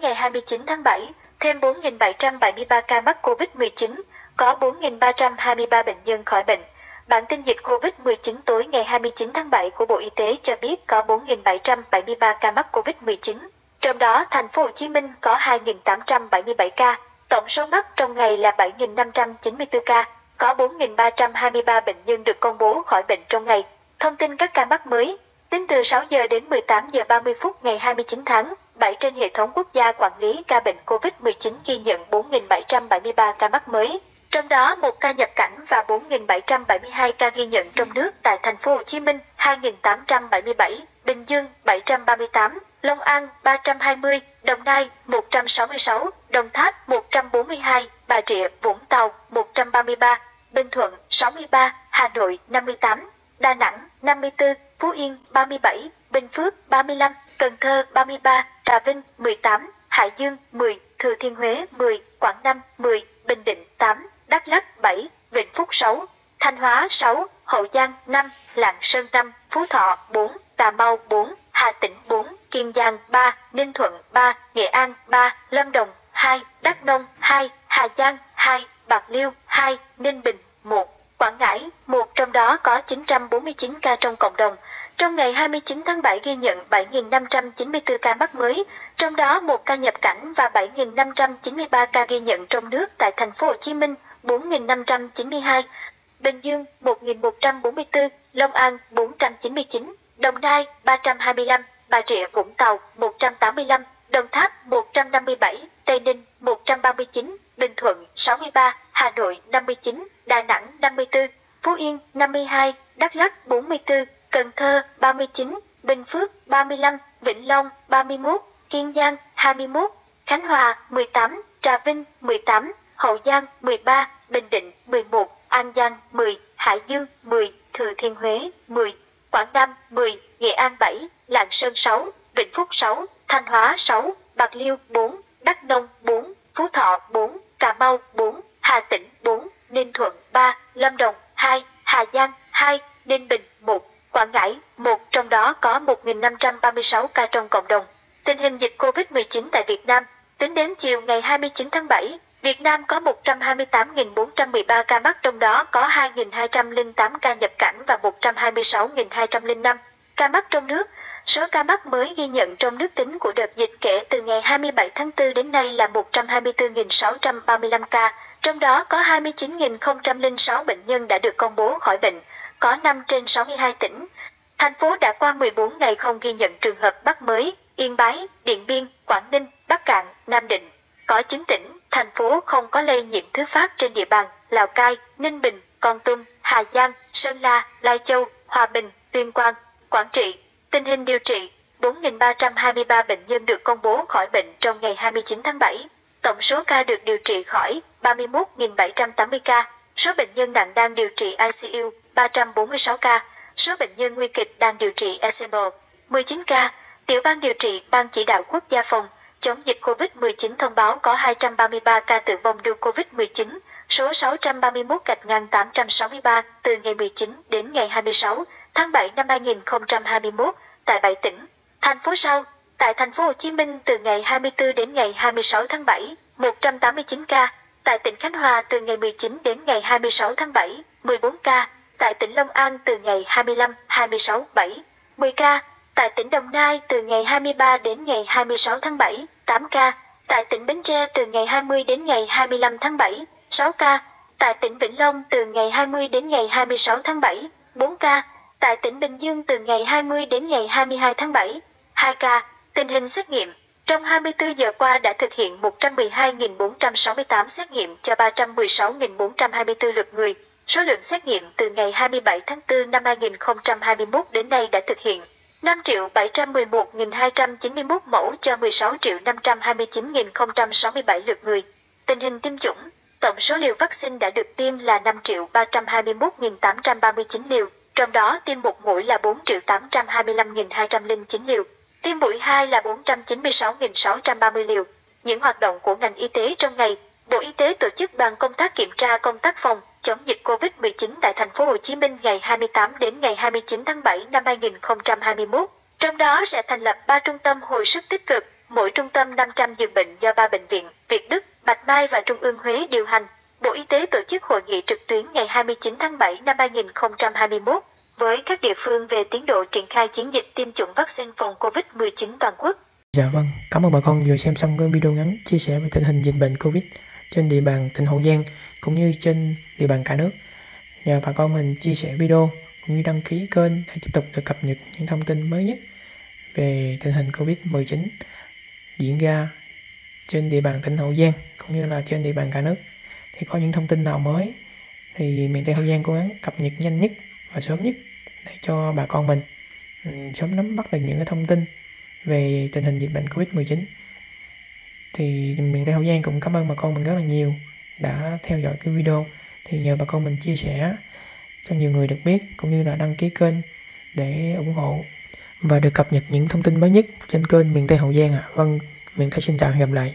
ngày 29 tháng 7, thêm 4.773 ca mắc COVID-19, có 4.323 bệnh nhân khỏi bệnh. Bản tin dịch COVID-19 tối ngày 29 tháng 7 của Bộ Y tế cho biết có 4.773 ca mắc COVID-19. Trong đó, thành phố Hồ Chí Minh có 2.877 ca, tổng số mắc trong ngày là 7.594 ca, có 4.323 bệnh nhân được công bố khỏi bệnh trong ngày. Thông tin các ca mắc mới, tính từ 6 giờ đến 18 giờ 30 phút ngày 29 tháng 7 trên hệ thống quốc gia quản lý ca bệnh COVID-19 ghi nhận 4.773 ca mắc mới. Trong đó một ca nhập cảnh và 4.772 ca ghi nhận trong nước tại thành phố Hồ Chí Minh 2.877, Bình Dương 738, Long An 320, Đồng Nai 166, Đồng Tháp 142, Bà Rịa, Vũng Tàu 133, Bình Thuận 63, Hà Nội 58, Đà Nẵng 54, Phú Yên 37, Bình Phước 35, Cần Thơ 33, Trà Vinh 18, Hải Dương 10, Thừa Thiên Huế 10, Quảng Nam 10, Bình Định 8, Đắk Lắk 7, Vĩnh Phúc 6, Thanh Hóa 6, Hậu Giang 5, Lạng Sơn 5, Phú Thọ 4, Cà Mau 4, Hà Tĩnh 4, Kiên Giang 3, Ninh Thuận 3, Nghệ An 3, Lâm Đồng 2, Đắk Nông 2, Hà Giang 2, Bạc Liêu 2, Ninh Bình 1, Quảng Ngãi 1 trong đó có 949 ca trong cộng đồng. Trong ngày 29 tháng 7 ghi nhận 7.594 ca mắc mới, trong đó một ca nhập cảnh và 7.593 ca ghi nhận trong nước tại thành phố Hồ Chí Minh 4.592, Bình Dương 1.144, Long An 499, Đồng Nai 325, Bà Rịa Vũng Tàu 185, Đồng Tháp 157, Tây Ninh 139, Bình Thuận 63, Hà Nội 59, Đà Nẵng 54, Phú Yên 52, Đắk Lắk 44, Cần Thơ 39, Bình Phước 35, Vĩnh Long 31, Kiên Giang 21, Khánh Hòa 18, Trà Vinh 18, Hậu Giang 13, Bình Định 11, An Giang 10, Hải Dương 10, Thừa Thiên Huế 10, Quảng Nam 10, Nghệ An 7, Lạng Sơn 6, Vĩnh Phúc 6, Thanh Hóa 6, Bạc Liêu 4, Đắk Nông 4, Phú Thọ 4, Cà Mau 4, Hà Tĩnh 4, Ninh Thuận 3, Lâm Đồng 2, Hà Giang 2, Ninh Bình 1, Quảng Ngãi 1, trong đó có 1.536 ca trong cộng đồng. Tình hình dịch COVID-19 tại Việt Nam, tính đến chiều ngày 29 tháng 7, Việt Nam có 128.413 ca mắc trong đó có 2.208 ca nhập cảnh và 126.205 ca mắc trong nước. Số ca mắc mới ghi nhận trong nước tính của đợt dịch kể từ ngày 27 tháng 4 đến nay là 124.635 ca, trong đó có 29.006 bệnh nhân đã được công bố khỏi bệnh, có 5 trên 62 tỉnh. Thành phố đã qua 14 ngày không ghi nhận trường hợp mắc mới, Yên Bái, Điện Biên, Quảng Ninh, Bắc Cạn, Nam Định. Có 9 tỉnh, thành phố không có lây nhiễm thứ phát trên địa bàn Lào Cai, Ninh Bình, Con Tum, Hà Giang, Sơn La, Lai Châu, Hòa Bình, Tuyên Quang, Quảng Trị. Tình hình điều trị 4.323 bệnh nhân được công bố khỏi bệnh trong ngày 29 tháng 7. Tổng số ca được điều trị khỏi 31.780 ca. Số bệnh nhân nặng đang điều trị ICU 346 ca. Số bệnh nhân nguy kịch đang điều trị ECMO 19 ca. Tiểu ban điều trị Ban chỉ đạo quốc gia phòng chống dịch COVID-19 thông báo có 233 ca tử vong do COVID-19, số 631 gạch ngang 863 từ ngày 19 đến ngày 26 tháng 7 năm 2021 tại 7 tỉnh, thành phố sau. Tại thành phố Hồ Chí Minh từ ngày 24 đến ngày 26 tháng 7, 189 ca. Tại tỉnh Khánh Hòa từ ngày 19 đến ngày 26 tháng 7, 14 ca. Tại tỉnh Long An từ ngày 25, 26, 7, 10 ca. Tại tỉnh Đồng Nai từ ngày 23 đến ngày 26 tháng 7, 8 ca. Tại tỉnh Bến Tre từ ngày 20 đến ngày 25 tháng 7, 6 ca. Tại tỉnh Vĩnh Long từ ngày 20 đến ngày 26 tháng 7, 4 ca. Tại tỉnh Bình Dương từ ngày 20 đến ngày 22 tháng 7, 2 ca. Tình hình xét nghiệm Trong 24 giờ qua đã thực hiện 112.468 xét nghiệm cho 316.424 lượt người. Số lượng xét nghiệm từ ngày 27 tháng 4 năm 2021 đến nay đã thực hiện 5 triệu 711.291 mẫu cho 16 triệu 529.067 lượt người. Tình hình tiêm chủng, tổng số liều vaccine đã được tiêm là 5 triệu 321.839 liều, trong đó tiêm một mũi là 4 triệu 825.209 liều, tiêm mũi 2 là 496.630 liều. Những hoạt động của ngành y tế trong ngày, Bộ Y tế tổ chức đoàn công tác kiểm tra công tác phòng chống dịch COVID-19 tại thành phố Hồ Chí Minh ngày 28 đến ngày 29 tháng 7 năm 2021. Trong đó sẽ thành lập 3 trung tâm hồi sức tích cực, mỗi trung tâm 500 giường bệnh do ba bệnh viện Việt Đức, Bạch Mai và Trung ương Huế điều hành. Bộ Y tế tổ chức hội nghị trực tuyến ngày 29 tháng 7 năm 2021 với các địa phương về tiến độ triển khai chiến dịch tiêm chủng vaccine phòng COVID-19 toàn quốc. Dạ vâng, cảm ơn bà con vừa xem xong cái video ngắn chia sẻ về tình hình dịch bệnh Covid trên địa bàn tỉnh Hậu Giang cũng như trên địa bàn cả nước. Nhờ bà con mình chia sẻ video cũng như đăng ký kênh để tiếp tục được cập nhật những thông tin mới nhất về tình hình Covid-19 diễn ra trên địa bàn tỉnh Hậu Giang cũng như là trên địa bàn cả nước. Thì có những thông tin nào mới thì miền Tây Hậu Giang cố gắng cập nhật nhanh nhất và sớm nhất để cho bà con mình ừ, sớm nắm bắt được những cái thông tin về tình hình dịch bệnh Covid-19 thì miền Tây Hậu Giang cũng cảm ơn bà con mình rất là nhiều đã theo dõi cái video thì nhờ bà con mình chia sẻ cho nhiều người được biết cũng như là đăng ký kênh để ủng hộ và được cập nhật những thông tin mới nhất trên kênh miền Tây Hậu Giang ạ. À. Vâng, miền Tây xin chào và hẹn gặp lại.